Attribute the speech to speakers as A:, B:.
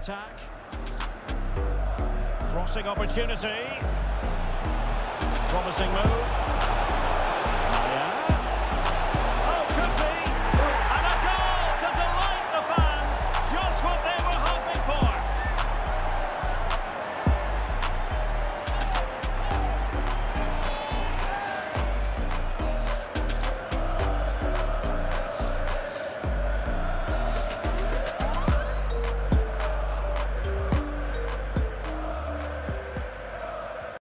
A: attack. Crossing opportunity. Promising move.